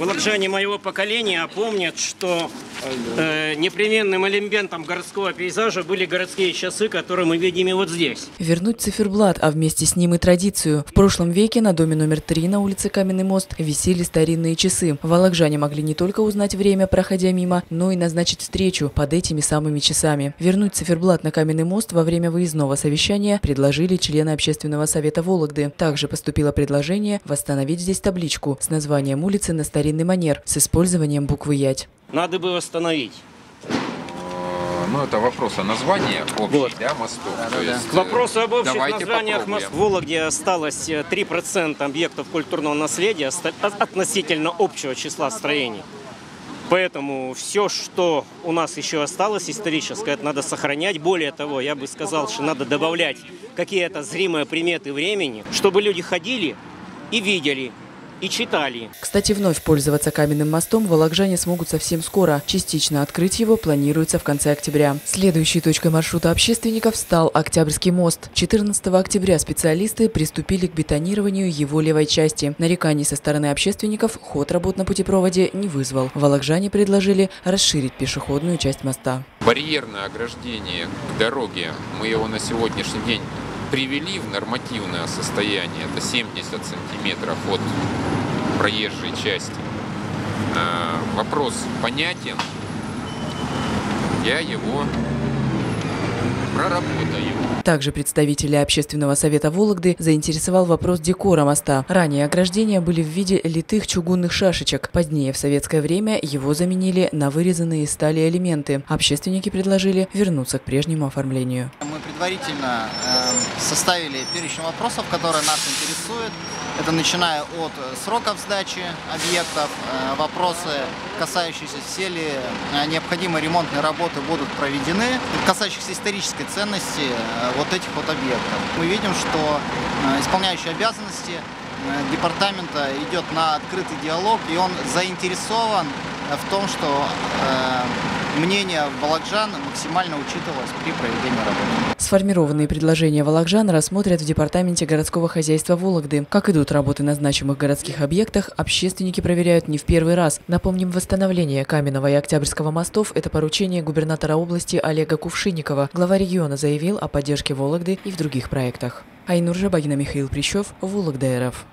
Вологжане моего поколения помнят, что непременным элементом городского пейзажа были городские часы, которые мы видим и вот здесь. Вернуть циферблат, а вместе с ним и традицию. В прошлом веке на доме номер три на улице Каменный мост висели старинные часы. Вологжане могли не только узнать время, проходя мимо, но и назначить встречу под этими самыми часами. Вернуть циферблат на Каменный мост во время выездного совещания предложили члены общественного совета Вологды. Также поступило предложение восстановить здесь табличку с названием улицы на старинный манер с использованием буквы «Ять». Надо бы восстановить. Э, Ну, это вопрос о названии общей, Вот. да, мостов. То есть, К вопросу об э, общих давайте названиях попробуем. мост в Вологде осталось э, 3% объектов культурного наследия относительно общего числа строений. Поэтому все, что у нас еще осталось историческое, это надо сохранять. Более того, я бы сказал, что надо добавлять какие-то зримые приметы времени, чтобы люди ходили и видели, и читали. Кстати, вновь пользоваться каменным мостом вологжане смогут совсем скоро. Частично открыть его планируется в конце октября. Следующей точкой маршрута общественников стал Октябрьский мост. 14 октября специалисты приступили к бетонированию его левой части. Нареканий со стороны общественников ход работ на путепроводе не вызвал. Вологжане предложили расширить пешеходную часть моста. Барьерное ограждение к дороге, мы его на сегодняшний день привели в нормативное состояние. Это 70 сантиметров от проезжей части. Э, Вопрос понятен. Я его проработаю. Также представители общественного совета Вологды заинтересовал вопрос декора моста. Ранее ограждения были в виде литых чугунных шашечек. Позднее, в советское время, его заменили на вырезанные из стали элементы. Общественники предложили вернуться к прежнему оформлению. Предварительно э, составили перечень вопросов, которые нас интересуют. Это начиная от э, сроков сдачи объектов, э, вопросы, касающиеся все ли э, необходимые ремонтные работы будут проведены, касающихся исторической ценности э, вот этих вот объектов. Мы видим, что э, исполняющий обязанности э, департамента идет на открытый диалог, и он заинтересован э, в том, что э, мнение Вологжан максимально учитывалось при проведении работы. Сформированные предложения Вологжан рассмотрят в Департаменте городского хозяйства Вологды. Как идут работы на значимых городских объектах, общественники проверяют не в первый раз. Напомним, восстановление Каменного и Октябрьского мостов – это поручение губернатора области Олега Кувшинникова. Глава региона заявил о поддержке Вологды и в других проектах. Айнур Жабагина, Михаил Прищев, Вологда РФ.